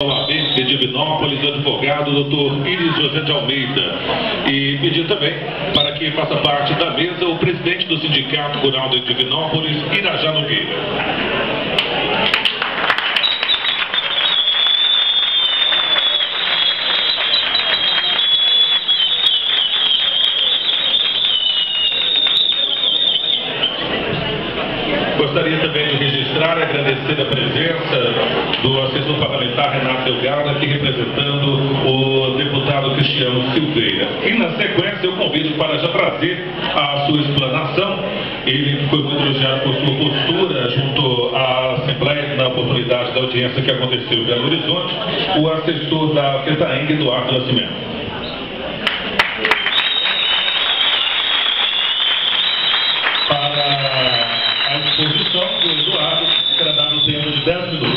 OAB de Divinópolis, advogado doutor Iris José de Almeida. E pedir também para que faça parte da mesa o presidente do Sindicato Rural de Divinópolis, Irajá Nogueira. Gostaria também de registrar e agradecer a presença do assessor parlamentar Renato Delgado, aqui representando o deputado Cristiano Silveira. E na sequência eu convido para já trazer a sua explanação. Ele foi muito elogiado por sua postura junto à Assembleia na oportunidade da audiência que aconteceu em Belo Horizonte, o assessor da FETAENG, Eduardo Nascimento. accepted